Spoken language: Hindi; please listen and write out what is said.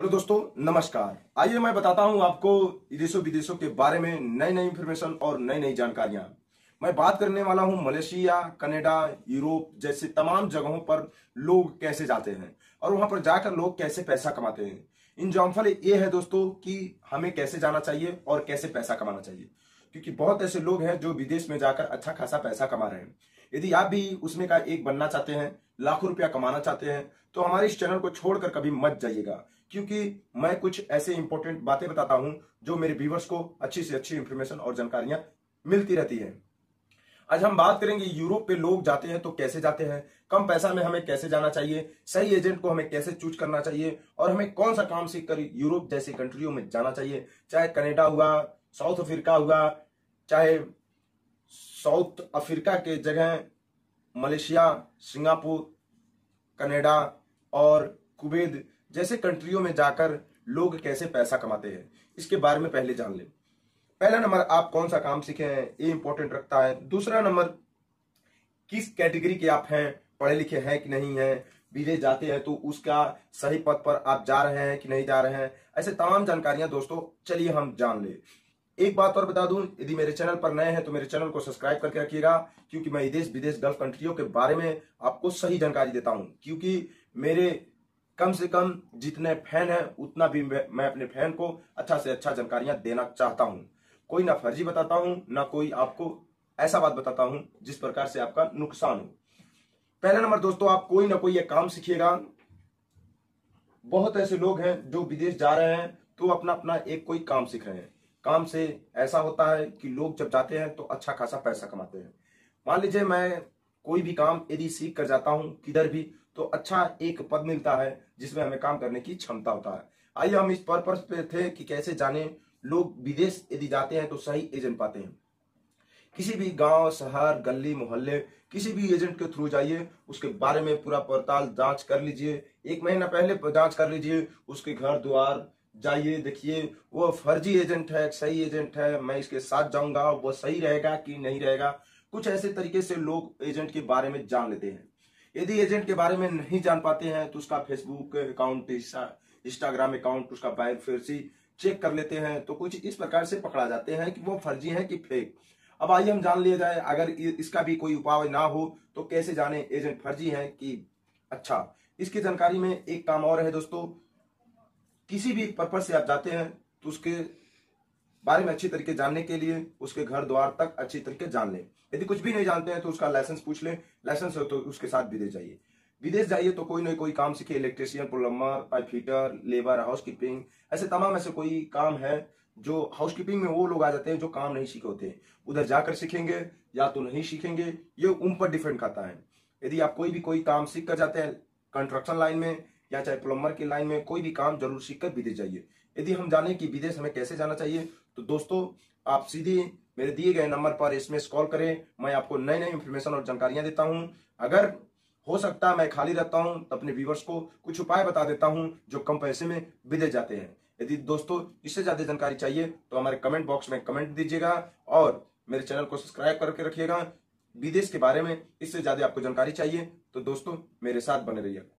हेलो दोस्तों, नमस्कार। आइए मैं बताता हूँ आपको देशों विदेशों के बारे में नई नई इन्फॉर्मेशन और नई नई जानकारियाँ। मैं बात करने वाला हूँ मलेशिया, कनाडा, यूरोप जैसे तमाम जगहों पर लोग कैसे जाते हैं और वहाँ पर जाकर लोग कैसे पैसा कमाते हैं। इन जॉम्फल ये है दोस्तों कि हमें कैसे जाना चाहिए और कैसे पैसा कमाना चाहिए। क्योंकि बहुत ऐसे लोग हैं जो विदेश में जाकर अच्छा खासा पैसा कमा रहे हैं। यदि आप भी उसमें का एक बनना चाहते हैं, लाखों रुपया कमाना चाहते हैं तो हमारे इस चैनल को छोड़कर कभी मत जाइएगा। क्योंकि मैं कुछ ऐसे इंपॉर्टेंट बातें बताता हूँ जो मेरे व्यूवर्स को अच्छी से अच्छी इंफॉर्मेशन और जानकारियाँ मिलती रहती है। आज हम बात करेंगे यूरोप पे लोग जाते हैं तो कैसे जाते हैं, कम पैसा में हमें कैसे जाना चाहिए, सही एजेंट को हमें कैसे चूज़ करना चाहिए, और हमें कौन सा काम सीख कर यूरोप जैसी कंट्रियों में जाना चाहिए, चाहे कनेडा हुआ साउथ अफ्रीका हुआ चाहे साउथ अफ्रीका के जगह मलेशिया, सिंगापुर, कनाडा और कुवैत जैसे कंट्रियों में जाकर लोग कैसे पैसा कमाते हैं, इसके बारे में पहले जान लें। पहला नंबर, आप कौन सा काम सीखे हैं? ये इंपॉर्टेंट रखता है। दूसरा नंबर, किस कैटेगरी के आप हैं? पढ़े लिखे हैं कि नहीं है? विदेश जाते हैं तो उसका सही पद पर आप जा रहे हैं कि नहीं जा रहे हैं? ऐसे तमाम जानकारियाँ दोस्तों, चलिए हम जान ले। एक बात और बता दूँ, यदि मेरे चैनल पर नए हैं तो मेरे चैनल को सब्सक्राइब करके रखिएगा, क्योंकि मैं देश विदेश गल्फ कंट्रियों के बारे में आपको सही जानकारी देता हूँ। क्योंकि मेरे कम से कम जितने फ़ैन हैं, उतना भी मैं अपने फ़ैन को अच्छा से अच्छा जानकारियाँ देना चाहता हूँ। कोई ना फर्जी बताता हूँ, ना कोई आपको ऐसा बात बताता हूँ, जिस प्रकार से आपका नुकसान हो। पहला नंबर दोस्तों, आप कोई ना कोई ये काम सीखिएगा। बहुत ऐसे लोग हैं जो विदेश जा रहे हैं तो अपना अपना एक कोई काम सीख रहे हैं। काम से ऐसा होता है कि लोग जब जाते हैं तो अच्छा खासा पैसा कमाते हैं। मान लीजिए मैं कोई भी काम यदि सीख कर जाता हूँ किधर भी तो अच्छा एक पद मिलता है जिसमें हमें काम करने की क्षमता होता है। आइए हम इस पर्पज पे थे कि कैसे जाने लोग विदेश यदि जाते हैं तो सही एजेंट पाते हैं। किसी भी गाँव, शहर, गली, मोहल्ले, किसी भी एजेंट के थ्रू जाइए, उसके बारे में पूरा पड़ताल जाँच कर लीजिए, एक महीना पहले जाँच कर लीजिए, उसके घर, द्वार जाइए, देखिए, वो फर्जी एजेंट है सही एजेंट है, मैं इसके साथ जाऊँगा, वो सही रहेगा कि नहीं रहेगा? कुछ ऐसे तरीके से लोग एजेंट के बारे में जान लेते हैं। यदि एजेंट के बारे में नहीं जान पाते हैं तो उसका फेसबुक अकाउंट इंस्टाग्राम अकाउंट, उसका बायोफेसी चेक कर लेते हैं तो कुछ इस प्रकार से पकड़ा जाते हैं कि वो फर्जी है कि फेक। अब आइए हम जान लिया जाए, अगर इसका भी कोई उपाय ना हो तो कैसे जाने एजेंट फर्जी है कि अच्छा? इसकी जानकारी में एक काम और है दोस्तों किसी भी पर्पज से आप जाते हैं तो उसके बारे में अच्छी तरीके जानने के लिए उसके घर द्वार तक अच्छी तरीके जान लें। यदि कुछ भी नहीं जानते हैं तो उसका लाइसेंस पूछ लें। लाइसेंस हो तो उसके साथ विदेश जाइए। विदेश जाइए तो कोई ना कोई काम सीखे। Electrician plumber pipe fitter labour housekeeping ऐसे तमाम ऐसे कोई काम है जो हाउस कीपिंग में वो लोग आ जाते हैं जो काम नहीं सीखे होते। उधर जाकर सीखेंगे या तो नहीं सीखेंगे, ये उन पर डिपेंड करता है। यदि आप कोई भी कोई काम सीख कर जाते हैं कंस्ट्रक्शन लाइन में या चाहे प्लम्बर की लाइन में कोई भी काम ज़रूर सीख कर विदेश जाइए। यदि हम जाने कि विदेश हमें कैसे जाना चाहिए तो दोस्तों, आप सीधे मेरे दिए गए नंबर पर एसएमएस कॉल करें। मैं आपको नई नई इंफॉर्मेशन और जानकारियाँ देता हूँ। अगर हो सकता है मैं खाली रहता हूँ तो अपने व्यूवर्स को कुछ उपाय बता देता हूँ जो कम पैसे में विदेश जाते हैं। यदि दोस्तों, इससे ज़्यादा जानकारी चाहिए तो हमारे कमेंट बॉक्स में कमेंट दीजिएगा और मेरे चैनल को सब्सक्राइब करके रखिएगा। विदेश के बारे में इससे ज़्यादा आपको जानकारी चाहिए तो दोस्तों, मेरे साथ बने रहिएगा